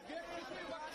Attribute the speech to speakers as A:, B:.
A: व्यक्ति की